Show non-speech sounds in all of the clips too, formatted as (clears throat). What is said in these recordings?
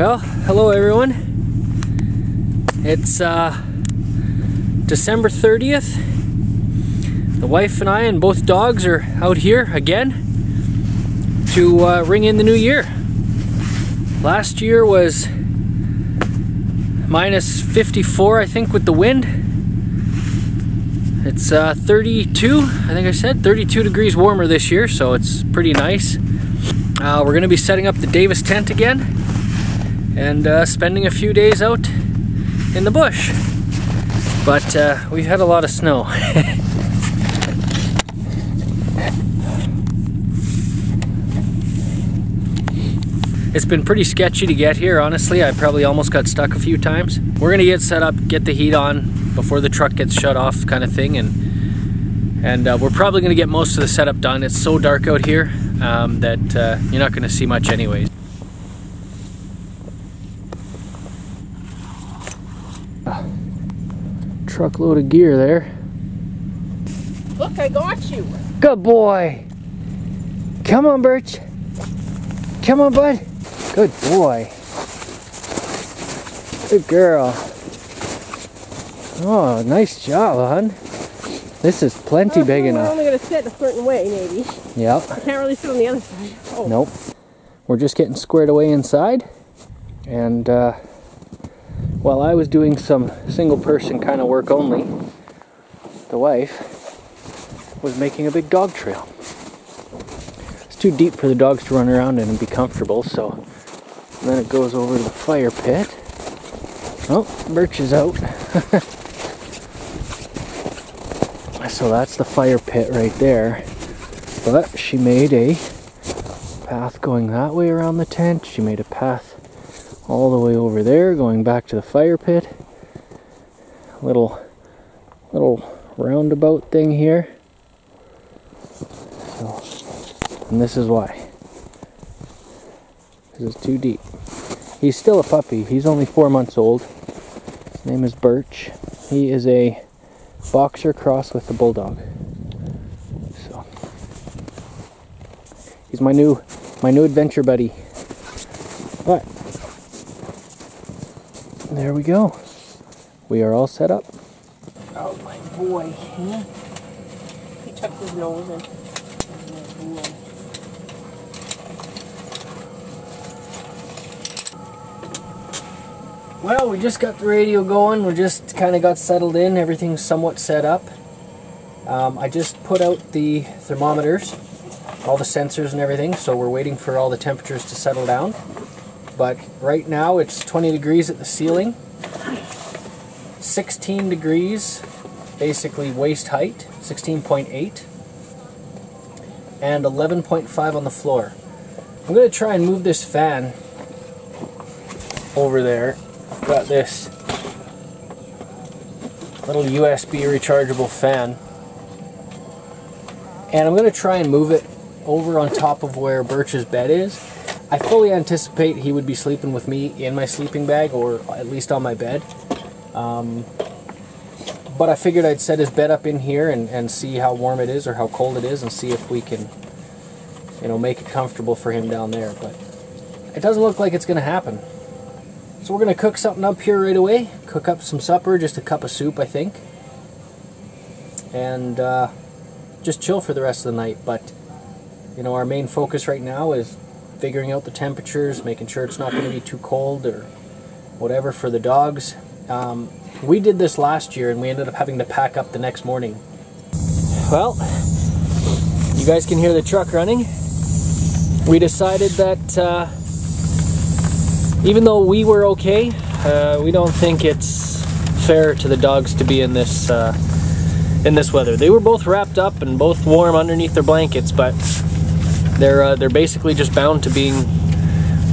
Well, hello everyone. It's uh, December 30th. The wife and I and both dogs are out here again to uh, ring in the new year. Last year was minus 54, I think, with the wind. It's uh, 32, I think I said, 32 degrees warmer this year, so it's pretty nice. Uh, we're going to be setting up the Davis tent again and uh, spending a few days out in the bush. But uh, we've had a lot of snow. (laughs) It's been pretty sketchy to get here, honestly. I probably almost got stuck a few times. We're gonna get set up, get the heat on before the truck gets shut off kind of thing. And, and uh, we're probably gonna get most of the setup done. It's so dark out here um, that uh, you're not gonna see much anyways. Truckload of gear there. Look, I got you. Good boy. Come on, Birch. Come on, bud. Good boy. Good girl. Oh, nice job, hon. This is plenty Oh, big We're enough. only going to sit a certain way, maybe. Yep. I can't really sit on the other side. Oh, Nope. We're just getting squared away inside. And uh, while I was doing some single person kind of work only, the wife was making a big dog trail. It's too deep for the dogs to run around in and be comfortable, so then it goes over to the fire pit. Oh, Birch is out. (laughs) so that's the fire pit right there. But she made a path going that way around the tent. She made a path all the way over there going back to the fire pit. Little little roundabout thing here. So and this is why. This is too deep. He's still a puppy. He's only four months old. His name is Birch. He is a boxer cross with a bulldog. So he's my new my new adventure buddy. But there we go. We are all set up. oh my boy. Yeah. He tucked his nose in. Well, we just got the radio going. We just kind of got settled in. Everything's somewhat set up. Um, I just put out the thermometers, all the sensors and everything, so we're waiting for all the temperatures to settle down. But right now it's 20 degrees at the ceiling, 16 degrees, basically waist height, 16.8, and 11.5 on the floor. I'm going to try and move this fan over there. I've got this little USB rechargeable fan. And I'm going to try and move it over on top of where Birch's bed is. I fully anticipate he would be sleeping with me in my sleeping bag or at least on my bed. Um, but I figured I'd set his bed up in here and, and see how warm it is or how cold it is and see if we can, you know, make it comfortable for him down there. But it doesn't look like it's going to happen. So we're going to cook something up here right away. Cook up some supper, just a cup of soup, I think. And uh, just chill for the rest of the night. But, you know, our main focus right now is figuring out the temperatures, making sure it's not going to be too cold or whatever for the dogs. Um, we did this last year and we ended up having to pack up the next morning. Well, you guys can hear the truck running. We decided that uh, even though we were okay, uh, we don't think it's fair to the dogs to be in this uh, in this weather. They were both wrapped up and both warm underneath their blankets, but they're uh, they're basically just bound to being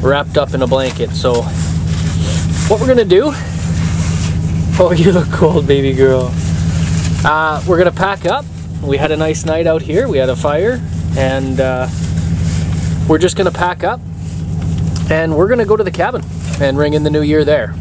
wrapped up in a blanket. So what we're gonna do? (laughs) Oh, you look cold, baby girl. Uh, we're gonna pack up. We had a nice night out here. We had a fire, and uh, we're just gonna pack up and we're gonna go to the cabin and ring in the new year there.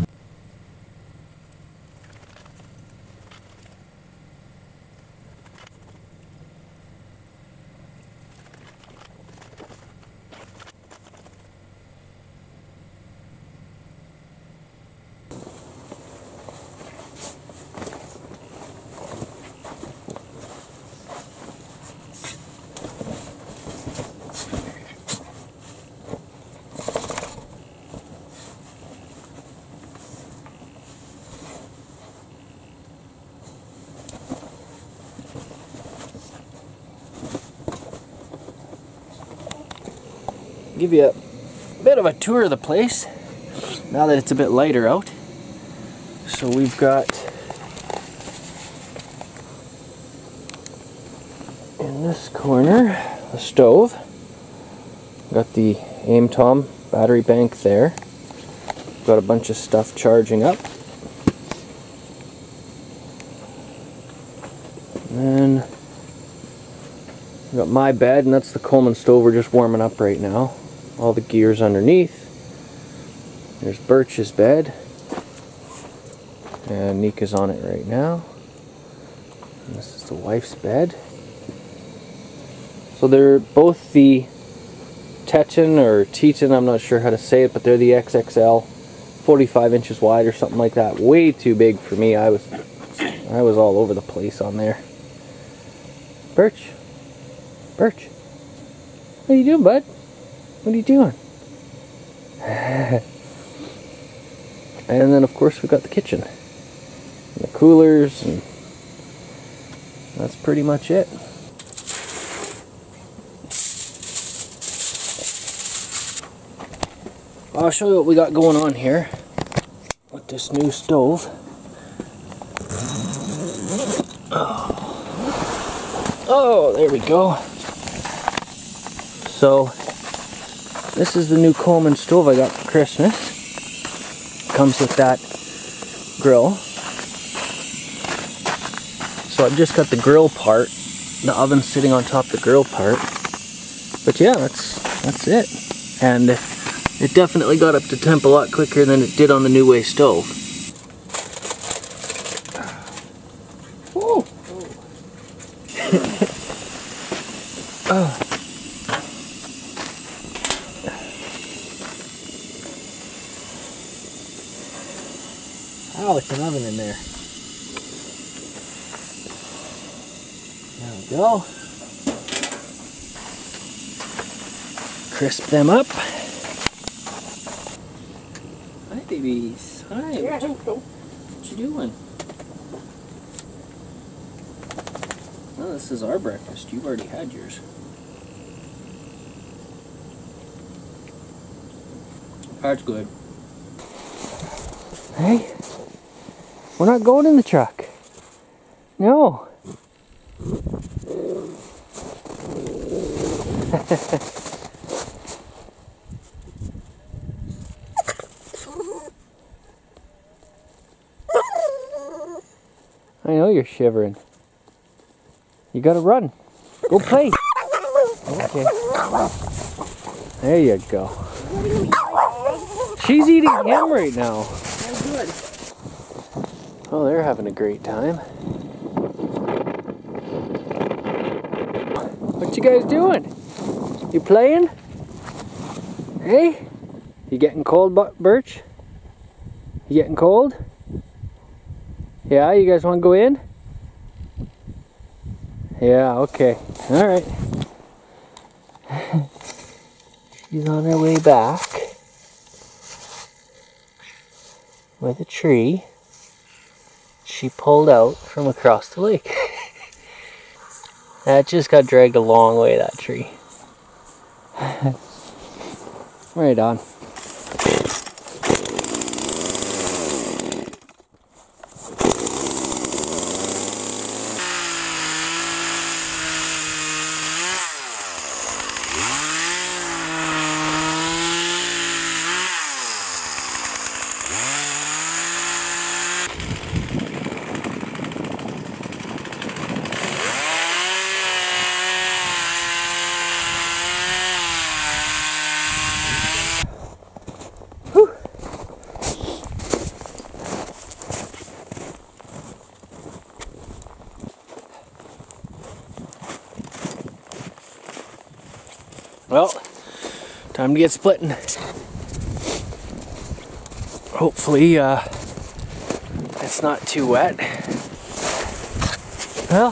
give you a bit of a tour of the place now that it's a bit lighter out. So we've got in this corner the stove. Got the AimTom battery bank there. Got a bunch of stuff charging up. And then got my bed, and that's the Coleman stove we're just warming up right now. All the gears underneath. There's Birch's bed. And Nika's on it right now. And this is the wife's bed. So they're both the Teton or Teton, I'm not sure how to say it, but they're the XXL, 45 inches wide or something like that. Way too big for me. I was I was all over the place on there. Birch. Birch. What are you doing, bud? What are you doing? (laughs) and then of course we've got the kitchen. And the coolers and that's pretty much it. I'll show you what we got going on here with this new stove. Oh, there we go. So, this is the new Coleman stove I got for Christmas. Comes with that grill. So I've just got the grill part. The oven sitting on top of the grill part. But yeah, that's that's it. And it definitely got up to temp a lot quicker than it did on the Nu-Way stove. oh. oh. Oh, it's an oven in there. There we go. Crisp them up. Hi, babies. Hi. Yeah, What you, what you doing? Well, this is our breakfast. You've already had yours. That's good. Hey, we're not going in the truck. No. (laughs) I know you're shivering. You gotta run. Go play. Okay. There you go. She's eating him right now. Oh. They're having a great time. What you guys doing? You playing? Hey? You getting cold, Birch? You getting cold? Yeah, you guys want to go in? Yeah, okay. All right. (laughs) She's on her way back with a tree she pulled out from across the lake. (laughs) that just got dragged a long way, that tree. Right on. Well, time to get splitting. Hopefully, uh, it's not too wet. Well,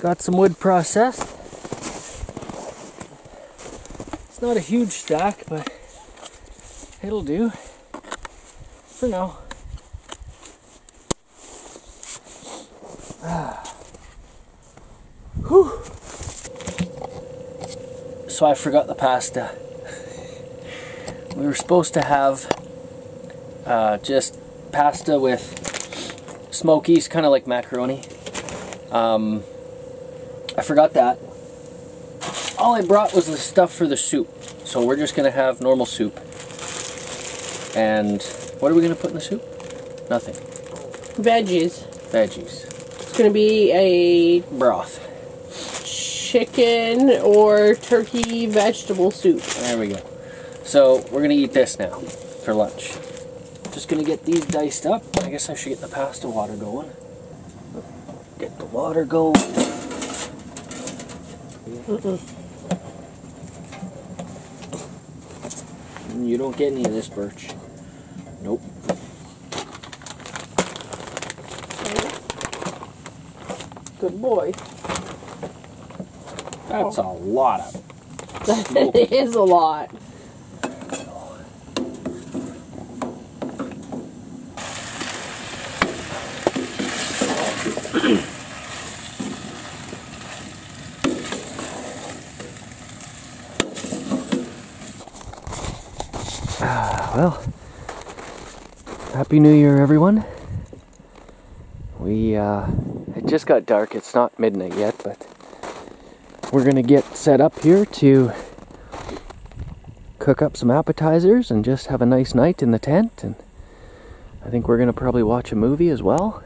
got some wood processed. It's not a huge stack, but it'll do for now. So I forgot the pasta. we were supposed to have uh, just pasta with smokies, kind of like macaroni. Um, I forgot that. All I brought was the stuff for the soup. So we're just going to have normal soup. And what are we going to put in the soup? Nothing. Veggies. Veggies. It's going to be a Broth. Chicken or turkey vegetable soup. There we go. So we're going to eat this now for lunch. Just going to get these diced up. I guess I should get the pasta water going. Get the water going. You don't get any of this birch. Nope. Good boy. That's a lot of (laughs) it is a lot. Well, Happy New Year, everyone. We, uh, it just got dark. It's not midnight yet, but we're gonna get set up here to cook up some appetizers and just have a nice night in the tent. And I think we're gonna probably watch a movie as well.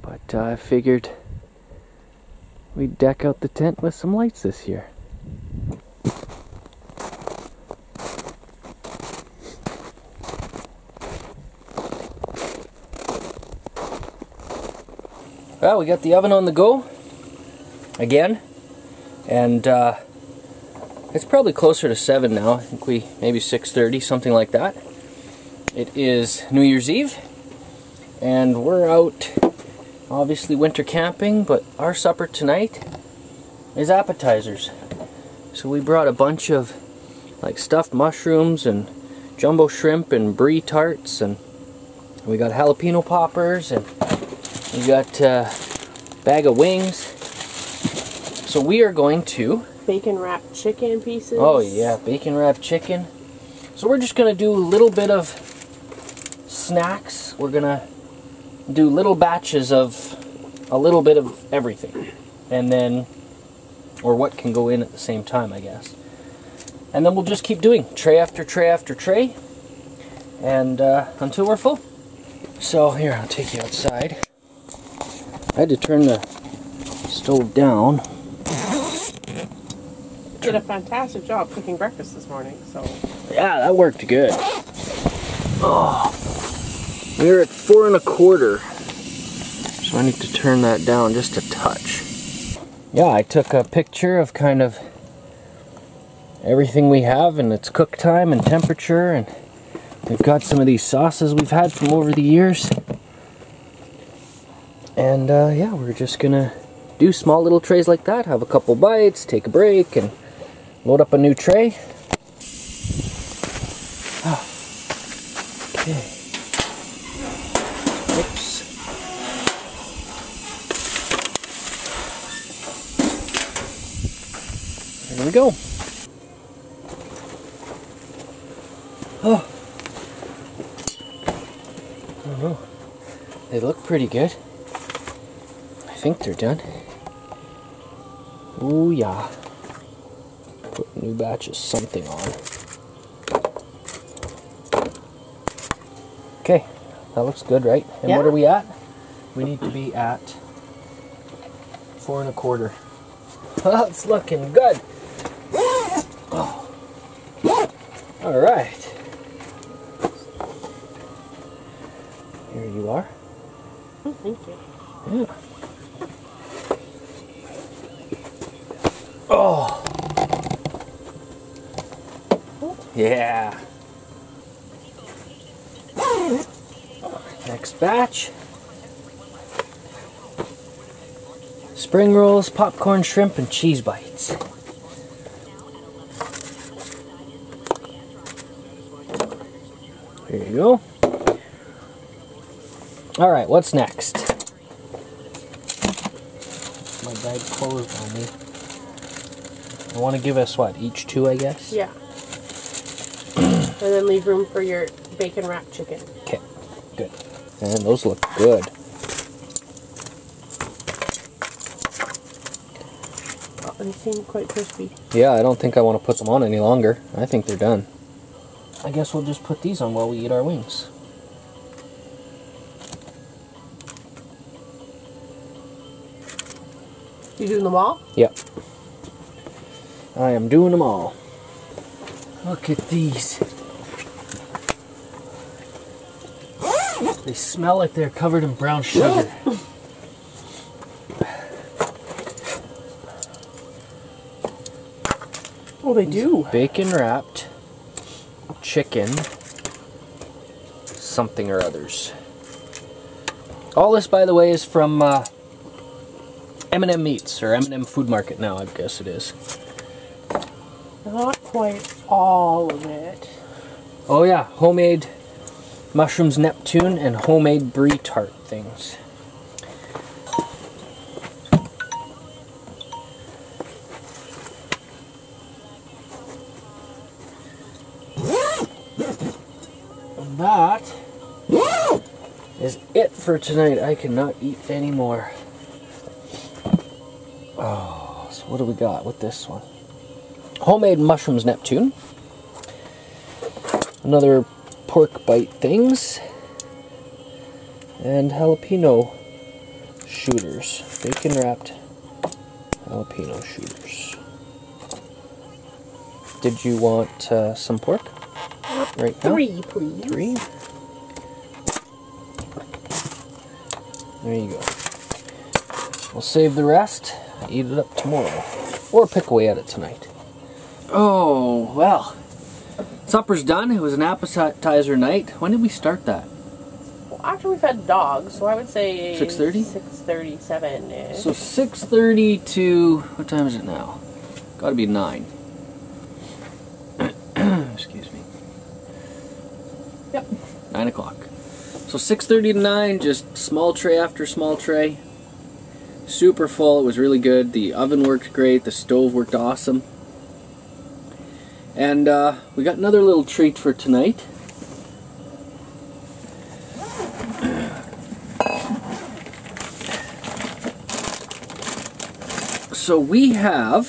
But uh, I figured we'd deck out the tent with some lights this year. Well, we got the oven on the go again, and uh, it's probably closer to seven now. I think we maybe six thirty, something like that. It is New Year's Eve, and we're out, obviously winter camping. But our supper tonight is appetizers. So we brought a bunch of like stuffed mushrooms and jumbo shrimp and brie tarts, and we got jalapeno poppers and we got a bag of wings. So we are going to, Bacon wrapped chicken pieces. oh yeah, bacon wrapped chicken. So we're just going to do a little bit of snacks. We're going to do little batches of a little bit of everything. And then, or what can go in at the same time, I guess. And then we'll just keep doing tray after tray after tray. And uh, until we're full. So here, I'll take you outside. I had to turn the stove down. Did a fantastic job cooking breakfast this morning. So Yeah, that worked good. Oh, we're at four and a quarter. So I need to turn that down just a touch. Yeah, I took a picture of kind of everything we have and its cook time and temperature and we've got some of these sauces we've had from over the years. And uh, yeah, we're just gonna do small little trays like that, have a couple bites, take a break, and load up a new tray. Okay. Oops. There we go. Oh. I don't know. They look pretty good. I think they're done. Ooh, yeah. New batch of something on. Okay, that looks good, right? And Yeah. what are we at? We need to be at four and a quarter. (laughs) That's looking good. Oh. All right. Here you are. oh, thank you. Yeah. Oh. Yeah. Next batch. Popcorn, shrimp, and cheese bites. There you go. All right, what's next? My bag closed on me. I want to give us what each two, I guess. Yeah. (clears throat) and then leave room for your bacon wrapped chicken. Okay, good. And those look good. They seem quite crispy. Yeah, I don't think I want to put them on any longer. I think they're done. I guess we'll just put these on while we eat our wings. You doing them all? Yep. I am doing them all. Look at these. They smell like they're covered in brown sugar. (laughs) Oh, they do. Bacon wrapped chicken something or others. All this, by the way, is from uh, M&M Meats or M&M Food Market now, I guess it is. Not quite all of it. Oh yeah, homemade mushrooms Neptune and homemade brie tart things. For tonight. I cannot eat anymore. Oh, so what do we got with this one? Homemade mushrooms Neptune. Another pork bite things. And jalapeno shooters. Bacon wrapped jalapeno shooters. Did you want uh, some pork? Right now? Three, please. Three. There you go. We'll save the rest, eat it up tomorrow. Or pick away at it tonight. Oh, well. Supper's done. It was an appetizer night. When did we start that? Well, after we've had dogs, so I would say 6:30? 6:37. So 6.30 to... What time is it now? Gotta be 9. (coughs) Excuse me. Yep. 9 o'clock. So 6.30 to 9, just small tray after small tray. Super full. It was really good. The oven worked great. The stove worked awesome. And uh, we got another little treat for tonight. So we have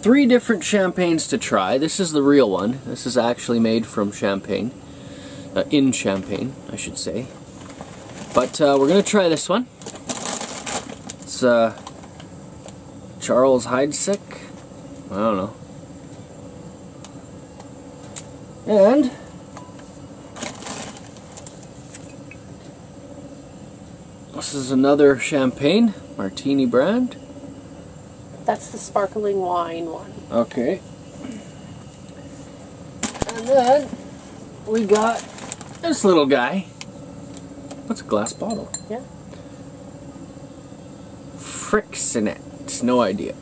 three different champagnes to try. This is the real one. This is actually made from champagne. Uh, in champagne, I should say. But uh, we're going to try this one. It's uh, Charles Heidsieck. I don't know. And this is another champagne, Martini brand. That's the sparkling wine one. Okay. And then we got this little guy. What's a glass bottle? Yeah. Freixenet. No idea.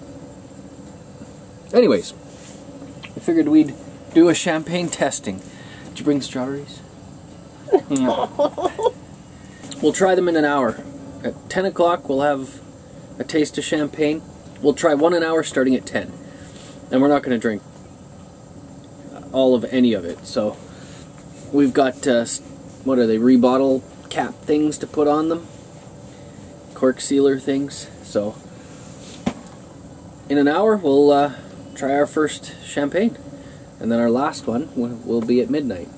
Anyways, I figured we'd do a champagne testing. Did you bring strawberries? No. (laughs) we'll try them in an hour. At 10 o'clock, we'll have a taste of champagne. We'll try one an hour starting at 10. And we're not going to drink all of any of it. So we've got, uh, what are they, rebottle cap things to put on them? Cork sealer things. So in an hour, we'll uh, try our first champagne. And then our last one will be at midnight.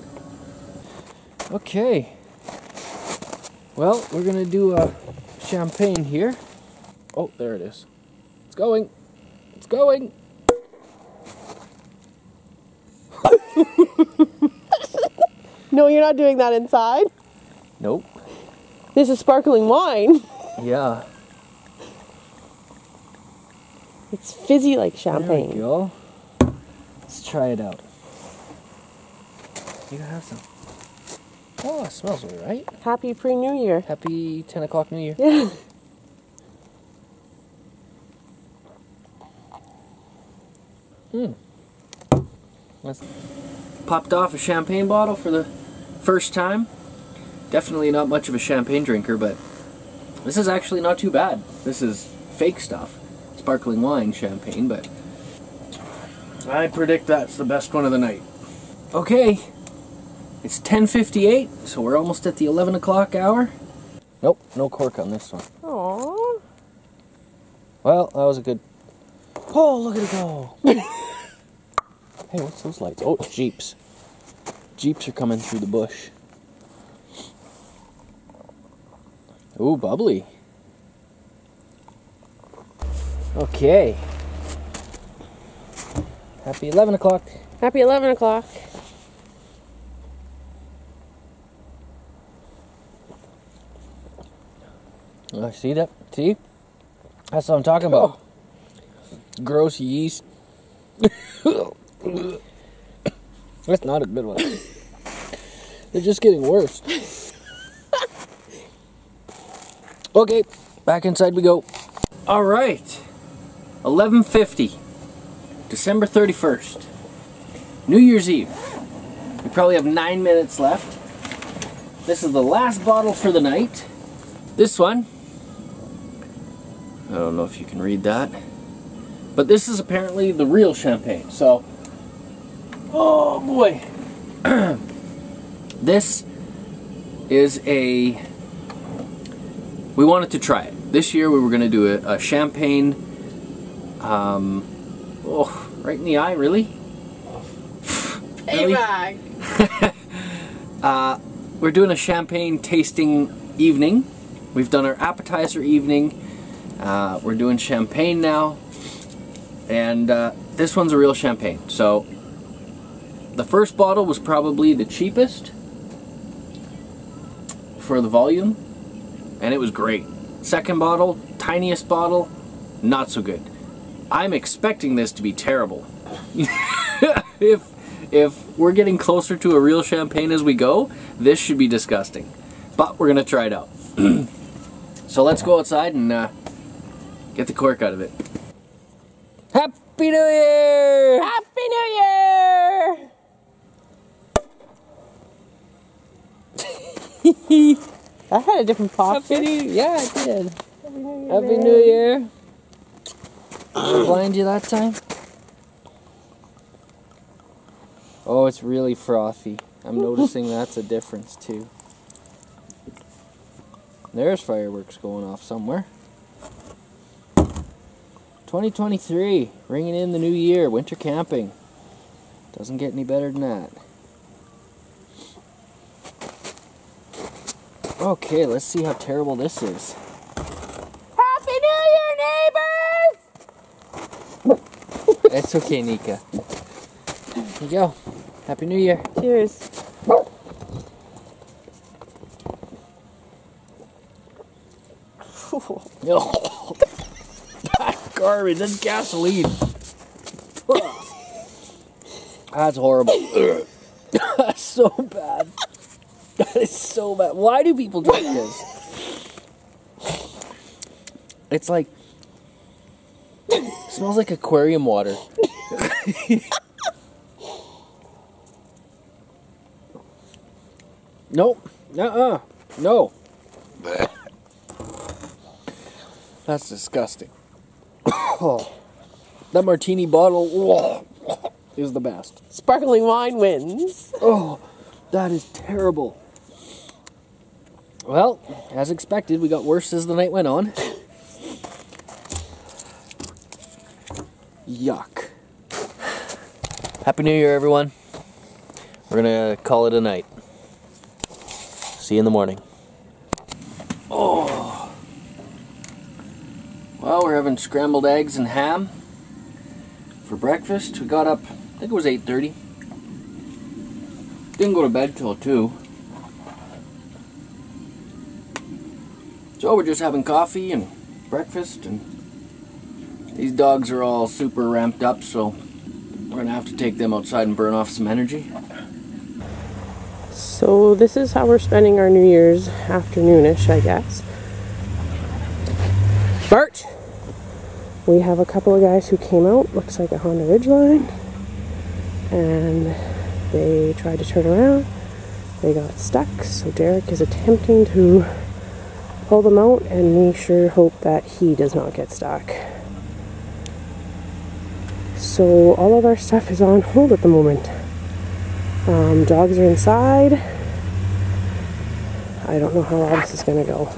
Okay. Well, we're going to do a champagne here. Oh, there it is. It's going. It's going. (laughs) No, you're not doing that inside. Nope. This is sparkling wine. Yeah. It's fizzy like champagne. There we go. Let's try it out. You can have some. Oh, it smells alright. Happy pre New Year. Happy 10 o'clock New Year. Yeah. Hmm. Let's- Popped off a champagne bottle for the first time. Definitely not much of a champagne drinker, but this is actually not too bad. This is fake stuff. Sparkling wine champagne, but I predict that's the best one of the night. Okay, it's 10.58, so we're almost at the 11 o'clock hour. Nope, no cork on this one. Aww. Well, that was a good... Oh, look at it go! (laughs) hey, what's those lights? Oh, jeeps. Jeeps are coming through the bush. Ooh, bubbly. Okay. Happy 11 o'clock. Happy 11 o'clock. Uh, see that? See? That's what I'm talking about. Gross yeast. (laughs) That's not a good one. They're just getting worse. okay, back inside we go. All right, 11:50, December 31st, New Year's Eve. We probably have nine minutes left. This is the last bottle for the night. This one, I don't know if you can read that, but this is apparently the real champagne. So, oh boy, (clears throat) this is a. We wanted to try it this year. We were going to do a, a champagne. Um, oh, right in the eye, really? (laughs) Really? bag. (laughs) Uh, we're doing a champagne tasting evening. We've done our appetizer evening. Uh, we're doing champagne now. And uh, this one's a real champagne. So the first bottle was probably the cheapest for the volume. And it was great. Second bottle, tiniest bottle, not so good. I'm expecting this to be terrible. (laughs) if if we're getting closer to a real champagne as we go, this should be disgusting. But we're gonna try it out. (clears throat) so let's go outside and uh, get the cork out of it. Happy New Year! Happy New Year! (laughs) that had a different pop. Happy Yeah, I did. Happy New Year. Happy. New Year. Blind you that time? Oh, it's really frothy. I'm (laughs) noticing that's a difference too. There's fireworks going off somewhere. 2023, ringing in the new year, winter camping. Doesn't get any better than that. Okay, let's see how terrible this is. Happy New Year, neighbors! (laughs) It's okay, Nika. Here you go. Happy New Year. Cheers. (laughs) Oh, garbage. That's gasoline. (laughs) That's horrible. That's so bad. (laughs) Is so bad. Why do people drink (laughs) this? It's like smells like aquarium water. (laughs) nope. Uh-uh. No. That's disgusting. Oh, (coughs) that martini bottle oh, (coughs) is the best. Sparkling wine wins. Oh, that is terrible. Well, as expected, we got worse as the night went on. Yuck. Happy New Year, everyone. We're gonna call it a night. See you in the morning. Oh. Well, we're having scrambled eggs and ham for breakfast. We got up, I think it was 8.30. Didn't go to bed till 2. So we're just having coffee and breakfast and these dogs are all super ramped up so we're gonna have to take them outside and burn off some energy. So this is how we're spending our New Year's afternoonish, I guess. Bart, we have a couple of guys who came out. Looks like a Honda Ridgeline, and they tried to turn around. They got stuck. So Derek is attempting to pull them out, and we sure hope that he does not get stuck. So all of our stuff is on hold at the moment. Um, dogs are inside. I don't know how all this is going to go.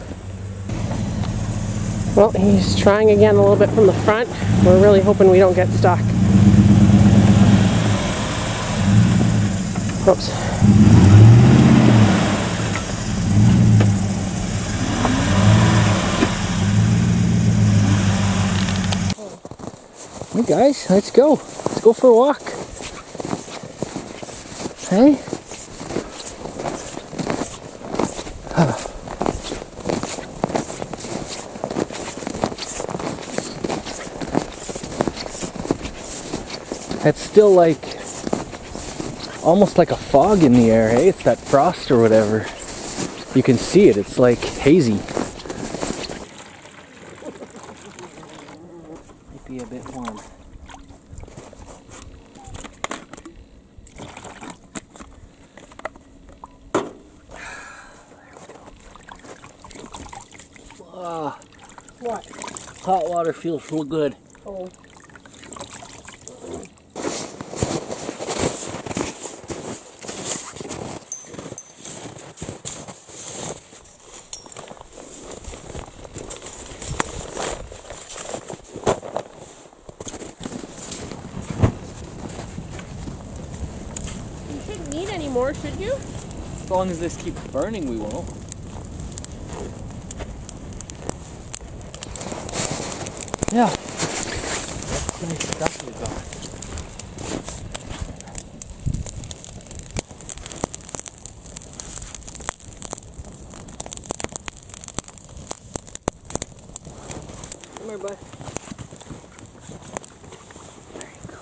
Well, he's trying again a little bit from the front. We're really hoping we don't get stuck. Oops. Hey guys, let's go. Let's go for a walk. Hey? (sighs) It's still like almost like a fog in the air, hey? It's that frost or whatever. You can see it, it's like hazy. Might be a bit warm. Ah, What? hot water feels real good. Oh. You shouldn't need any more, should you? As long as this keeps burning, we won't. Yeah. Nice stuff you got. Come here, bud. There you go.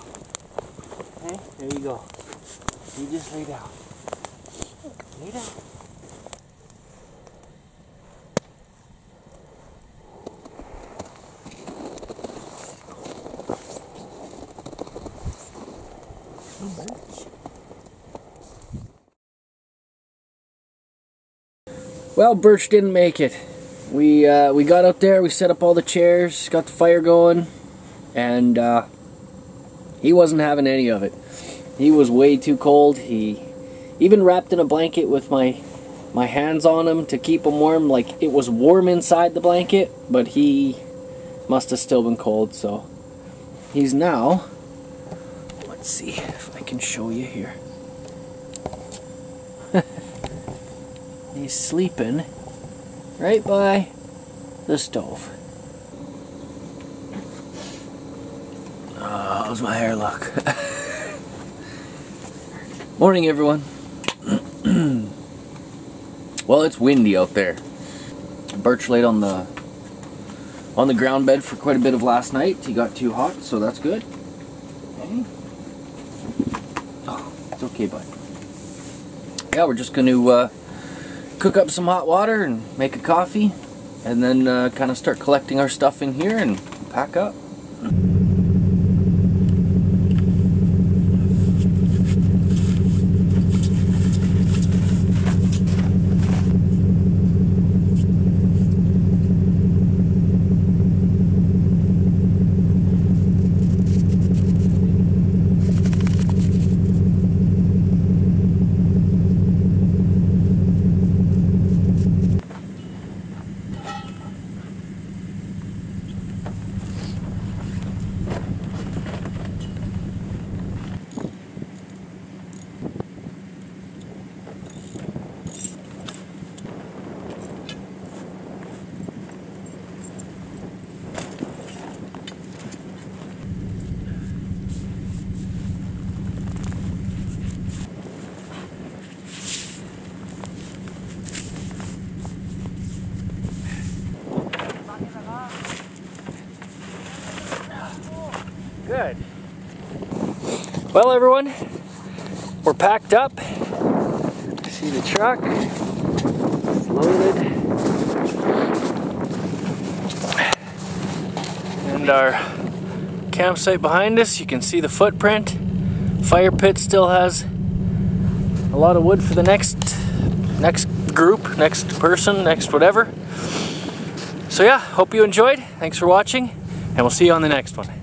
Hey, there you go. You just lay down. Lay down. Well, Birch didn't make it. We uh, we got up there, we set up all the chairs, got the fire going, and uh, he wasn't having any of it. He was way too cold. He even wrapped in a blanket with my my hands on him to keep him warm. Like it was warm inside the blanket, but he must have still been cold. So he's now. Let's see if I can show you here. Sleeping right by the stove. Oh, how's my hair look? (laughs) Morning, everyone. (clears throat) well, it's windy out there. Birch laid on the on the ground bed for quite a bit of last night. He got too hot, so that's good. Okay. Oh, it's okay, bud. Yeah, we're just going to uh, cook up some hot water and make a coffee, and then uh, kind of start collecting our stuff in here and pack up. Good. Well, everyone, we're packed up. See the truck. It's loaded. And our campsite behind us, you can see the footprint. Fire pit still has a lot of wood for the next next group, next person, next whatever. So yeah, hope you enjoyed. Thanks for watching, and we'll see you on the next one.